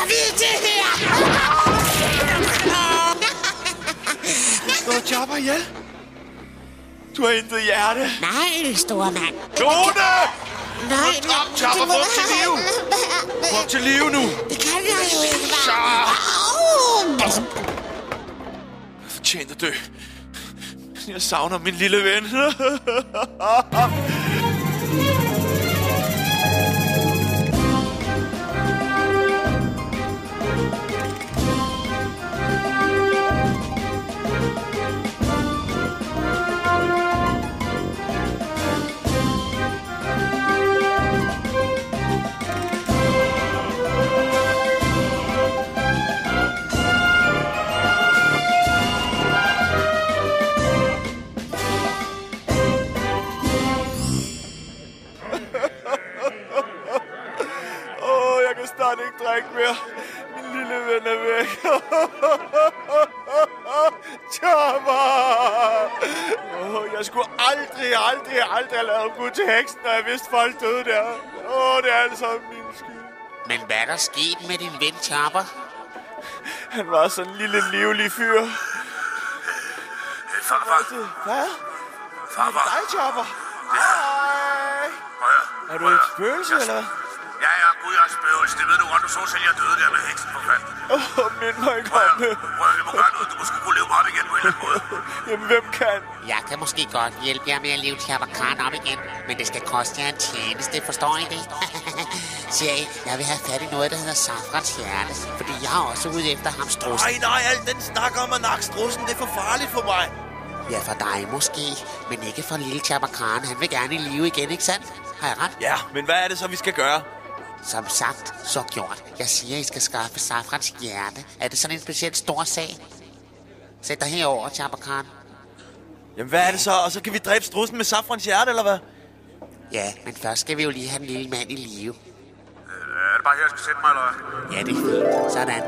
så vidt det her! Slå Chopper ihjel. Du har intet hjerte. Nej, store mand. Lone! Nej, Drop Chopper, få til live. Få til live nu. Det kan jeg jo ikke, Så. Au! Jeg fortjente at dø. Jeg savner min lille ven. kan snart ikke drikke mere. Min lille ven er væk. Chopper! Oh, jeg skulle aldrig, aldrig, aldrig have lavet Gud til heksen, når jeg vidste, folk døde der. Åh, oh, det er alt sammen min skyld. Men hvad er der sket med din ven Chopper? Han var sådan en lille livlig fyr. Farfar, Hvad? farfar. Dig, Chopper? Hej! Er du et spøgelse, eller hvad? Gud, jeg er spøgelse. Det ved du godt, du så selv, jeg døde der med heksen for fanden. Åh, oh, mind mig ikke om det. prøv vi må gøre noget. Du må sgu kunne leve mig op igen på en eller anden måde. Jamen, hvem kan? Jeg kan måske godt hjælpe jer med at leve Khan op igen, men det skal koste jer en tjeneste, forstår I det? Siger I, jeg vil have fat i noget, der hedder Safrans hjerte, fordi jeg er også ude efter ham strussen. Nej, nej, al den snak om at nakke strussen, det er for farligt for mig. Ja, for dig måske, men ikke for lille Khan. Han vil gerne i live igen, ikke sandt? Har jeg ret? Ja, men hvad er det så, vi skal gøre? Som sagt, så gjort. Jeg siger, I skal skaffe Safrans hjerte. Er det sådan en specielt stor sag? Sæt dig herover, Khan. Jamen, hvad er det så? Og så kan vi dræbe strussen med safrans hjerte, eller hvad? Ja, men først skal vi jo lige have den lille mand i live. Er det bare her, jeg skal sætte mig, eller hvad? Ja, det er fint. Sådan.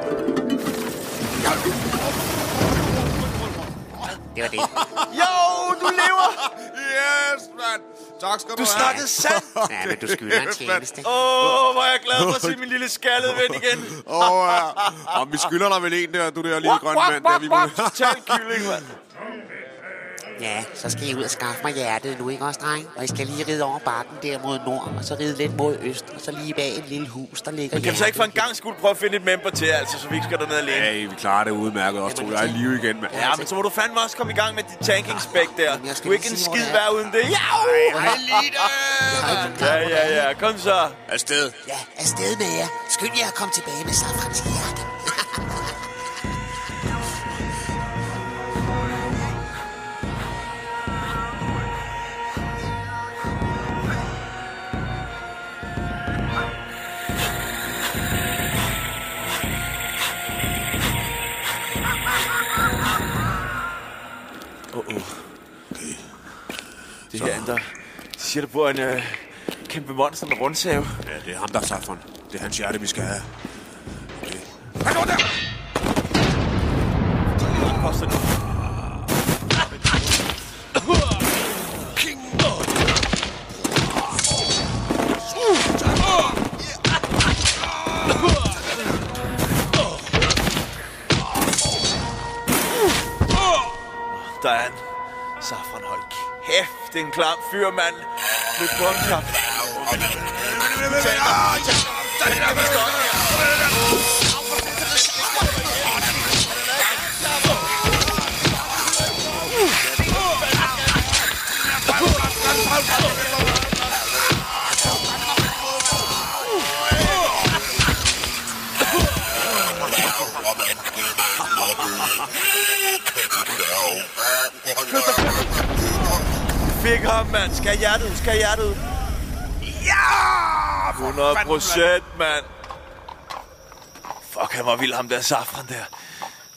Det var det. Jo, du lever! Yes, mand. Tak skal du, Du snakkede sandt! Ja, men du skylder en tjeneste. Åh, oh, hvor er jeg glad for at se min lille skaldede ven igen. Åh, oh, ja. Og vi skylder dig vel en der, du der lille grønne mand. Der, vi. Total kylling, mand. Ja, så skal I ud og skaffe mig hjertet nu, ikke også, dreng? Og I skal lige ride over bakken der mod nord, og så ride lidt mod øst, og så lige bag et lille hus, der ligger Kan vi så ikke for en gang skulle prøve at finde et member til, altså, så vi ikke skal derned alene? Hey, vi klarer det udmærket også, tror jeg. Jeg er i live igen, mand. Ja, men så må du fandme også komme i gang med dit tanking der. Jamen, jeg skal Du er ikke en skid er. værd uden det. Ja! Hej, Lita! Ja, ja, ja. Kom så. Afsted. Ja, afsted med jer. Skynd jer at komme tilbage med Safrans hjerte. Det ændrer. De siger, der bor en øh, kæmpe monster med rundsave. Ja, det er ham, der er Safran. Det er hans hjerte, vi skal have. Koster nu. Der er han. Safran, hold kæft. Det er en klam fyr, mand. Lidt på ham, Chop. Fik ham, mand. Skal hjertet skal hjertet. Ja! 100 procent, mand. Fuck, han var vild, ham der safran der.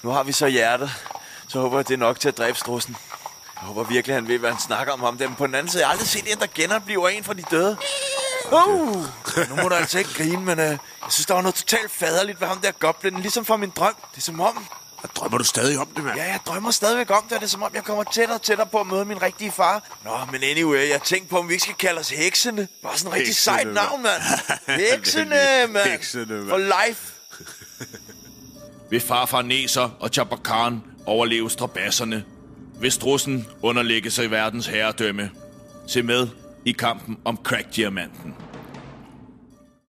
Nu har vi så hjertet. Så håber jeg, det er nok til at dræbe strussen. Jeg håber virkelig, han ved, hvad han snakker om ham. Dem på den anden side, jeg har aldrig set en, der genoplever en fra de døde. Uh, nu må du altså ikke grine, men uh, jeg synes, der var noget totalt faderligt ved ham der goblin. Ligesom fra min drøm. Det er som om, Og drømmer du stadig om det, mand? Ja, jeg drømmer stadigvæk om det, og det er som om, jeg kommer tættere og tættere på at møde min rigtige far. Nå, men anyway, jeg tænkte på, om vi ikke skal kalde os heksene. Bare sådan en rigtig Heksene, sejt navn, mand. Heksene, mand. heksene, mand. For life. Vil farfar Neser og Chabakan overleve strabasserne? Vil strussen underlægge sig verdens herredømme? Se med i kampen om crack-diamanten.